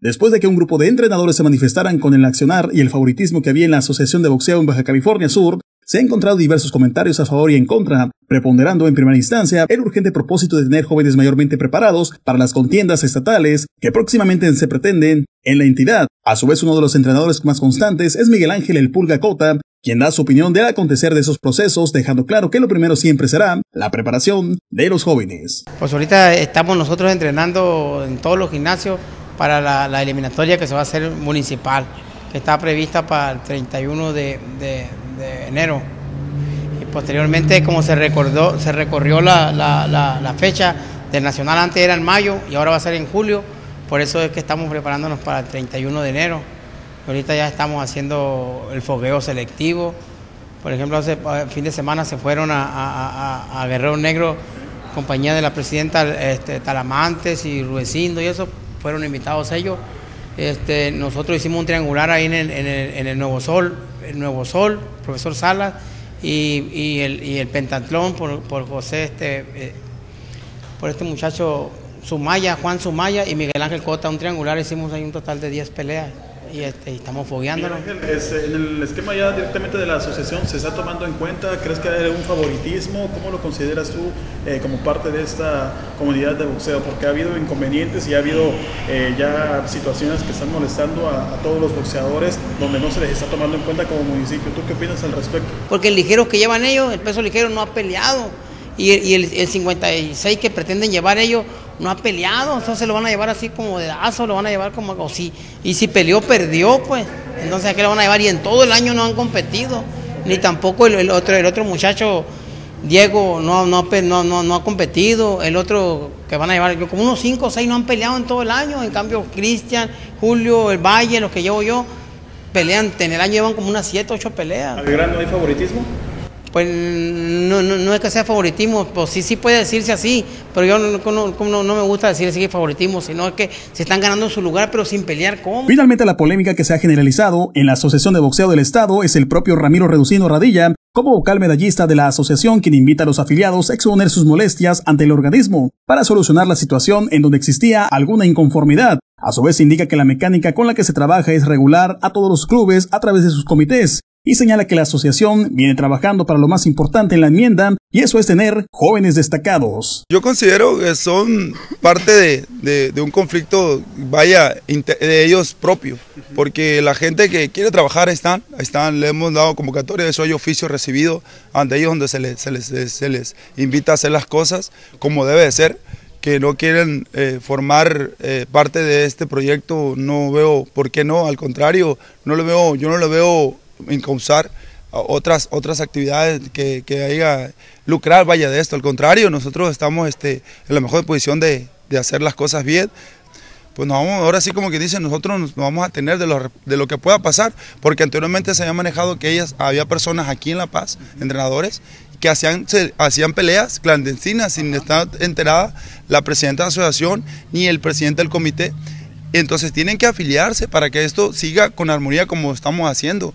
después de que un grupo de entrenadores se manifestaran con el accionar y el favoritismo que había en la Asociación de Boxeo en Baja California Sur, se han encontrado diversos comentarios a favor y en contra, preponderando en primera instancia el urgente propósito de tener jóvenes mayormente preparados para las contiendas estatales que próximamente se pretenden en la entidad. A su vez, uno de los entrenadores más constantes es Miguel Ángel El Pulga Cota, quien da su opinión del acontecer de esos procesos, dejando claro que lo primero siempre será la preparación de los jóvenes. Pues ahorita estamos nosotros entrenando en todos los gimnasios para la, eliminatoria que se va a hacer municipal, que está prevista para el 31 de de enero. Y posteriormente, como se recordó, se recorrió la, la, fecha del Nacional, antes era en mayo y ahora va a ser en julio, por eso es que estamos preparándonos para el 31 de enero. Ahorita ya estamos haciendo el fogueo selectivo. Por ejemplo, hace fin de semana se fueron a, Guerrero Negro, compañía de la presidenta este, Talamantes y Ruecindo y eso, fueron invitados ellos. Este, nosotros hicimos un triangular ahí en el, en el Nuevo Sol, el Nuevo Sol, profesor Salas, y, el, el, pentatlón por, por José, este, eh, por este muchacho Sumaya, Juan Sumaya y Miguel Ángel Cota, un triangular, hicimos ahí un total de 10 peleas y, este, estamos fogueándonos. en el esquema ya directamente de la asociación, ¿se está tomando en cuenta? ¿Crees que hay algún favoritismo? ¿Cómo lo consideras tú eh, como parte de esta comunidad de boxeo? Porque ha habido inconvenientes y ha habido eh, ya situaciones que están molestando a, todos los boxeadores donde no se les está tomando en cuenta como municipio. ¿Tú qué opinas al respecto? Porque el ligero que llevan ellos, el peso ligero no ha peleado. Y, el, el 56 que pretenden llevar ellos no ha peleado, entonces lo van a llevar así como de aso, lo van a llevar como así. Y si peleó, perdió, pues. Entonces, ¿a qué lo van a llevar? Y en todo el año no han competido. Ni tampoco el, otro, el otro muchacho, Diego, no, no, no, no, ha competido. El otro que van a llevar, como unos 5 o 6 no han peleado en todo el año. En cambio, Cristian, Julio, el Valle, los que llevo yo, pelean, en el año llevan como unas 7, 8 peleas. ¿Al grano hay favoritismo? Pues no, no, no, es que sea favoritismo, pues sí, sí puede decirse así, pero yo no, no, me gusta decir así que favoritismo, sino es que se están ganando su lugar, pero sin pelear ¿cómo? Finalmente, la polémica que se ha generalizado en la Asociación de Boxeo del Estado es el propio Ramiro Reducino Radilla, como vocal medallista de la asociación, quien invita a los afiliados a exponer sus molestias ante el organismo para solucionar la situación en donde existía alguna inconformidad. A su vez, indica que la mecánica con la que se trabaja es regular a todos los clubes a través de sus comités y señala que la asociación viene trabajando para lo más importante en la enmienda y eso es tener jóvenes destacados. Yo considero que son parte de, un conflicto, vaya, de ellos propios, porque la gente que quiere trabajar están, están, le hemos dado convocatoria, eso hay oficio recibido ante ellos donde se les, se les, se les invita a hacer las cosas como debe de ser que no quieren eh, formar eh, parte de este proyecto, no veo por qué no, al contrario, no lo veo, yo no lo veo encauzar otras, otras actividades que, que haya lucrar vaya de esto. Al contrario, nosotros estamos este, en la mejor posición de, de hacer las cosas bien. Pues nos vamos, ahora sí como que dicen, nosotros nos, vamos a tener de lo, de lo que pueda pasar, porque anteriormente se había manejado que ellas, había personas aquí en La Paz, entrenadores, que hacían, hacían peleas clandestinas sin estar enterada la presidenta de la asociación ni el presidente del comité. Entonces tienen que afiliarse para que esto siga con armonía como estamos haciendo.